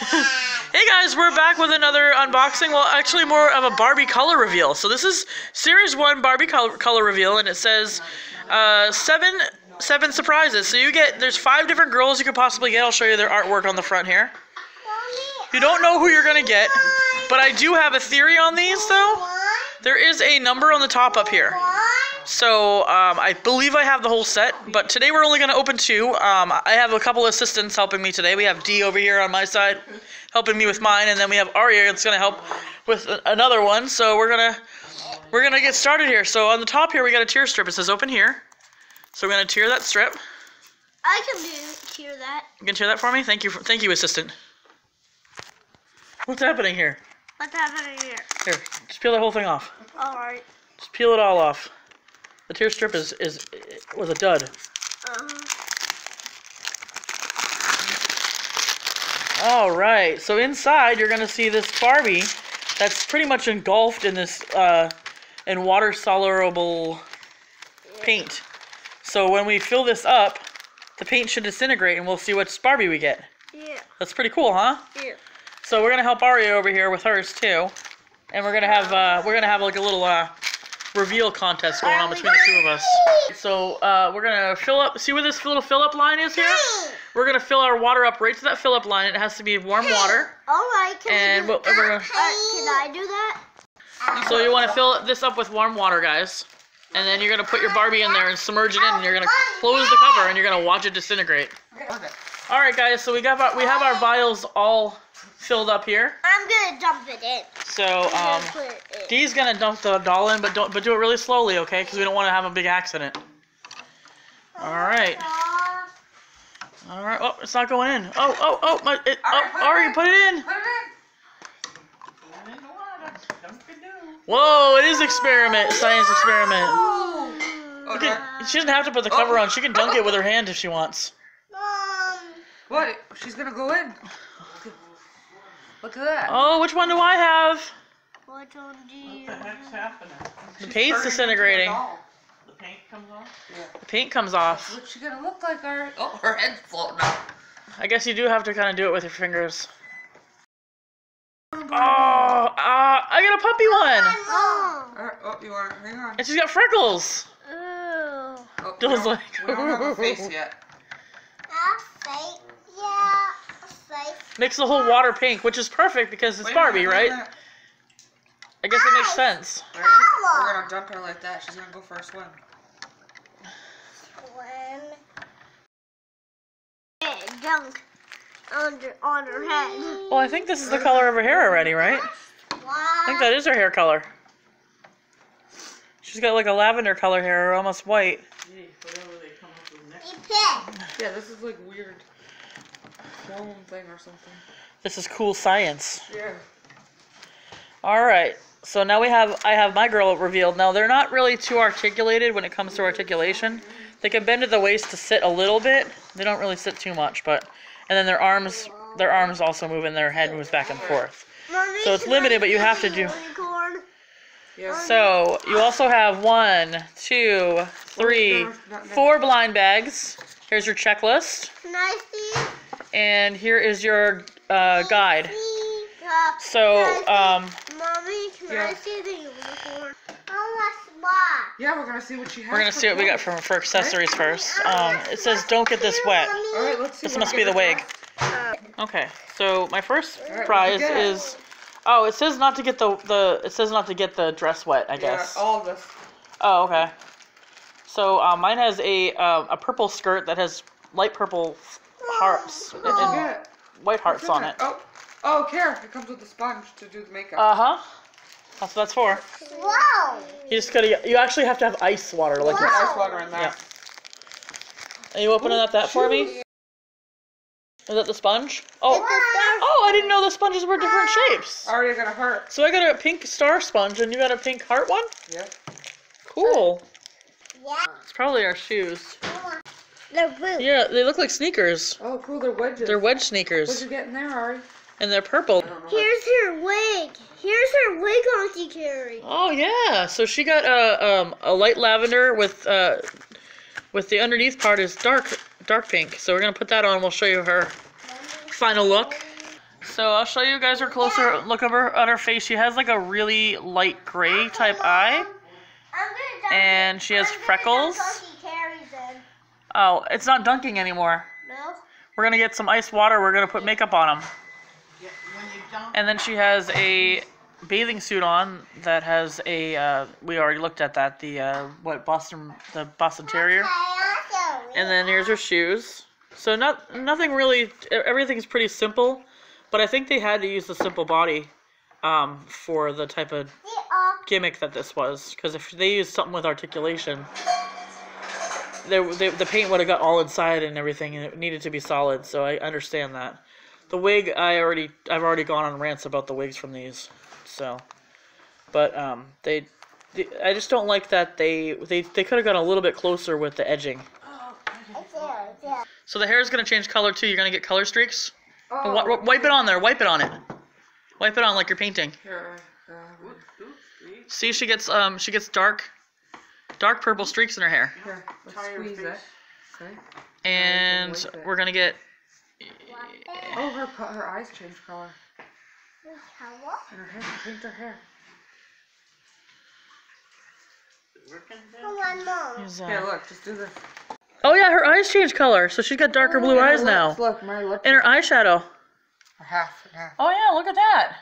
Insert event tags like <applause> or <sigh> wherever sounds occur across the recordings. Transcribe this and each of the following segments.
<laughs> hey guys, we're back with another unboxing. Well, actually, more of a Barbie color reveal. So this is Series One Barbie color, color reveal, and it says uh, seven seven surprises. So you get there's five different girls you could possibly get. I'll show you their artwork on the front here. You don't know who you're gonna get, but I do have a theory on these though. There is a number on the top up here. So um, I believe I have the whole set, but today we're only going to open two. Um, I have a couple assistants helping me today. We have Dee over here on my side helping me with mine, and then we have Aria that's going to help with another one. So we're gonna we're gonna get started here. So on the top here we got a tear strip. It says open here. So we're gonna tear that strip. I can do tear that. You can tear that for me. Thank you. For, thank you, assistant. What's happening here? What's happening here? Here, just peel the whole thing off. All right. Just peel it all off. The tear strip is is was a dud. Um, All right. So inside you're gonna see this Barbie that's pretty much engulfed in this uh, in water soluble paint. So when we fill this up, the paint should disintegrate, and we'll see which Barbie we get. yeah. That's pretty cool, huh? Yeah. So we're gonna help Aria over here with hers too, and we're gonna have uh, we're gonna have like a little uh, reveal contest going on between the two of us. So uh, we're gonna fill up. See where this little fill up line is here? We're gonna fill our water up right to that fill up line. It has to be warm water. All right. Can And we do we're gonna- Uh, can I do that? So you want to fill this up with warm water, guys. And then you're gonna put your Barbie in there and submerge it in, and you're gonna close the cover, and you're gonna watch it disintegrate. All right, guys. So we got our, we have our vials all filled up here. I'm gonna dump it in. So um, gonna it in. Dee's gonna dump the doll in, but don't but do it really slowly, okay? Because we don't want to have a big accident. All right, all right. Oh, it's not going in. Oh, oh, oh, my! It, oh, Alright, put Ari, put it in. Put it in. Put it in the water. Don't you do. Whoa! It is experiment, science experiment. Oh. Look she doesn't have to put the cover on. She can dunk it with her hand if she wants. Mom. What? She's gonna go in. Look at that. Oh, which one do I have? What on do you? happening? The She's paint's turning into a disintegrating. The paint comes off. Yeah. The paint comes off. What's she gonna look like? Our oh, her head's floating up. I guess you do have to kind of do it with your fingers. Oh, uh, I got a puppy one. Mom. Alright, oh, you want? Hang on. And she's got freckles. Ooh. Oh, we Dylan's don't- like, we don't have a face <laughs> yet. A fake. Yeah. A. Makes the whole water pink, which is perfect because it's Wait Barbie, minute, wait a right? minute. I guess it makes sense. Ready? We're gonna dump her like that. She's gonna go for a swim. When. Dunk under on her head. Well, I think this is the color of her hair already, right? I think that is her hair color. She's got like a lavender color hair, almost white. Yeah, this is like weird clone thing or something. This is cool science. Yeah. All right. So now we have I have my girl revealed. Now they're not really too articulated when it comes to articulation. They can bend at the waist to sit a little bit. They don't really sit too much, but and then their arms their arms also move and their head moves back and forth. So it's limited, but you have to do- So you also have one, two, three, four blind bags. Here's your checklist, Can I see? And here is your uh, guide. So um, Mommy, can I Yeah. see the unicorn? Oh, that's why. Yeah, we're gonna see what she has. we're gonna for see what we got from for accessories first. Um, it says don't get this wet. All right, let's see. This must be the wig. Okay, so my first Alright, prize is. Oh, it says not to get the the. It says not to get the dress wet. I guess. Yeah, all of this. Oh, okay. So uh, mine has a uh, a purple skirt that has light purple hearts and, and white hearts on it. Oh, oh, care. It comes with a sponge to do the makeup. Uh huh. That's what that's for. Wow. You just gotta. You actually have to have ice water, like. Put ice water in Yeah. that. Are you opening up that for me? Is that the sponge? Oh. It's Oh, I didn't know the sponges were different shapes. Already gonna hurt. So I got a pink star sponge, and you got a pink heart one. Yeah. Cool. Yeah. It's probably our shoes. They're blue. Yeah, they look like sneakers. Oh, cool. They're wedges. They're wedge What'd sneakers, you get in there, Ari? and they're purple. I don't know. Here's her wig. Here's her wig Auntie Carrie. Oh yeah, so she got a um, a light lavender with uh with the underneath part is dark dark pink. So we're gonna put that on. We'll show you her final look. So I'll show you guys her closer look of her on her face. She has like a really light gray type eye. And she has freckles. Oh, it's not dunking anymore. No? We're gonna get some ice water. We're gonna put makeup on them. Yeah, when you don't, And then she has a bathing suit on that has a. Uh, we already looked at that. The uh, what Boston the Boston Terrier. And then here's her shoes. So not nothing really. Everything's pretty simple, but I think they had to use the simple body um, for the type of gimmick that this was. Because if they used something with articulation, they, they, the paint would have got all inside and everything, and it needed to be solid. So I understand that. The wig, I already, I've already gone on rants about the wigs from these. So, but um, they, they I just don't like that they they they could have gone a little bit closer with the edging. So the hair is gonna change color too. You're gonna get color streaks. Oh, Wi- wi- wipe it on there. Wipe it on it. Wipe it on like you're painting. Here, uh, Oop, oop, see? See, she gets um she gets dark, dark purple streaks in her hair, here, let's Try squeeze it. Okay. and wipe we're gonna get. Oh, her her eyes change color. And her hair, paint her hair. Working there? One more. use, Here, look, just do this. Oh yeah, her eyes change color, so she's got darker oh, blue And her eyes now, Look, my lips. and her eyeshadow. half and half. Oh yeah, look at that.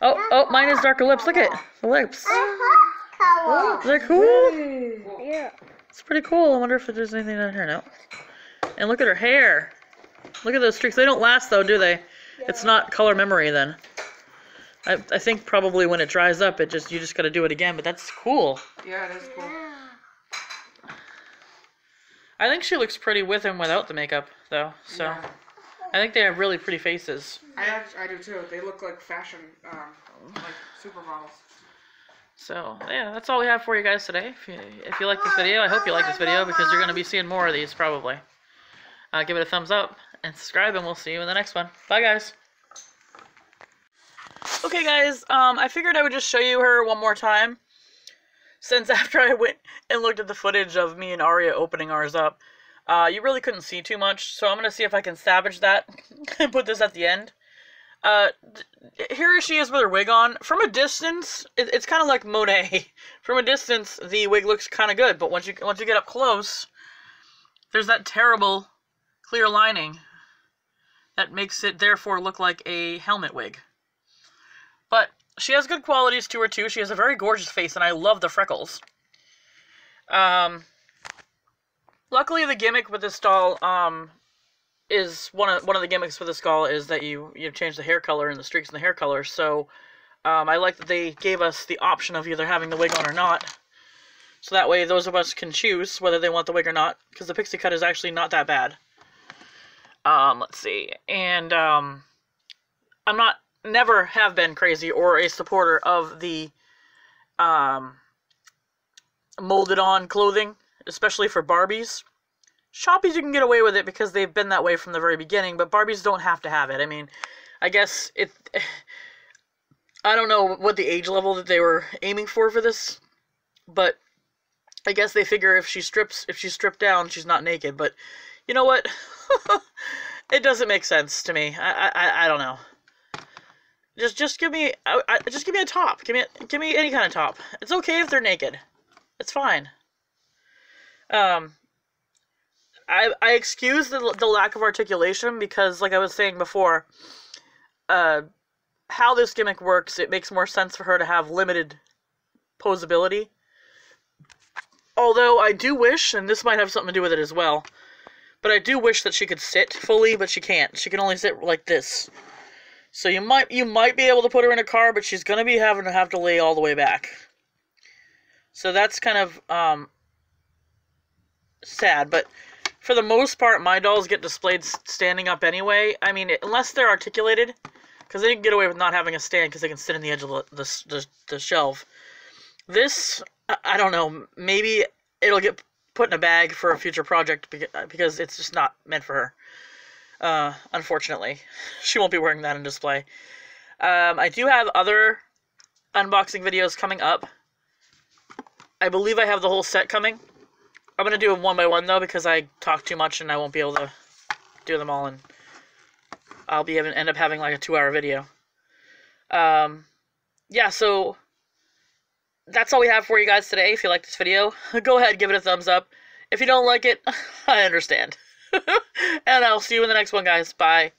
Oh oh, mine is darker lips. Look at the lips. Uh-huh. Color. They're cool. Yeah. It's pretty cool. I wonder if there's anything down here now. And look at her hair. Look at those streaks. They don't last though, do they? It's not color memory then. I, I think probably when it dries up, it just you just gotta do it again. But that's cool. Yeah, it is cool. I think she looks pretty with and without the makeup though. So Yeah. I think they have really pretty faces. I act- I do too. They look like fashion, um, like supermodels. So yeah, that's all we have for you guys today. If you, if you like this video, I hope you like this video because you're gonna be seeing more of these probably. Uh, give it a thumbs up and subscribe, and we'll see you in the next one. Bye, guys. Okay, guys. Um, I figured I would just show you her one more time. Since <laughs> after I went and looked at the footage of me and Aria opening ours up, uh, you really couldn't see too much. So I'm gonna see if I can salvage that <laughs> and put this at the end. Uh, here she is with her wig on. From a distance, it, it's kind of like Monet. <laughs> From a distance, the wig looks kind of good, but once you once you get up close, there's that terrible clear lining that makes it therefore look like a helmet wig. But she has good qualities to her too. She has a very gorgeous face, and I love the freckles. Um, luckily, the gimmick with this doll, um, is one of one of the gimmicks for this doll is that you you change the hair color and the streaks in the hair color. So, um, I like that they gave us the option of either having the wig on or not. So that way, those of us can choose whether they want the wig or not, because the pixie cut is actually not that bad. Um, let's see. And um I'm not never have been crazy or a supporter of the um molded on clothing, especially for Barbies. Shoppies you can get away with it because they've been that way from the very beginning, but Barbies don't have to have it. I mean, I guess it <sighs> I don't know what the age level that they were aiming for for this, but I guess they figure if she strips if she's stripped down, she's not naked, but you know what? <laughs> it doesn't make sense to me. I, I I don't know. Just just give me I, I, just give me a top. Give me give me any kind of top. It's okay if they're naked. It's fine. Um I I excuse the the lack of articulation because like I was saying before, uh how this gimmick works, it makes more sense for her to have limited posability. Although I do wish, and this might have something to do with it as well, but I do wish that she could sit fully, but she can't. She can only sit like this. So you might you might be able to put her in a car, but she's gonna be having to have to lay all the way back. So that's kind of um sad, but for the most part, my dolls get displayed standing up anyway. I mean, unless they're articulated, because they can get away with not having a stand because they can sit in the edge of the, the, the, the shelf. This, I, I don't know, maybe it'll get put in a bag for a future project beca- because it's just not meant for her. Uh, unfortunately, <laughs> she won't be wearing that in display. Um, I do have other unboxing videos coming up. I believe I have the whole set coming. I'm gonna do them one by one though because I talk too much and I won't be able to do them all and I'll be end up having like a two hour video. Um, yeah, so that's all we have for you guys today. If you like this video, <laughs> go ahead, give it a thumbs up. If you don't like it, <laughs> I understand. <laughs> and I'll see you in the next one, guys. Bye.